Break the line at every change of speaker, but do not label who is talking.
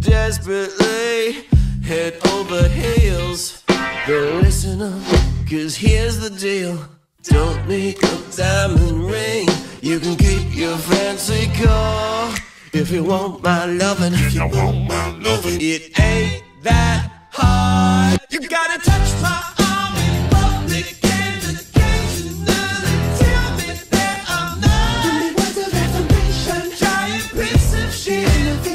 desperately, head over heels. But listen up, cause here's the deal. Don't need a diamond ring. You can keep your fancy car. If you want my loving, if you want my loving, it ain't that hard. You gotta touch my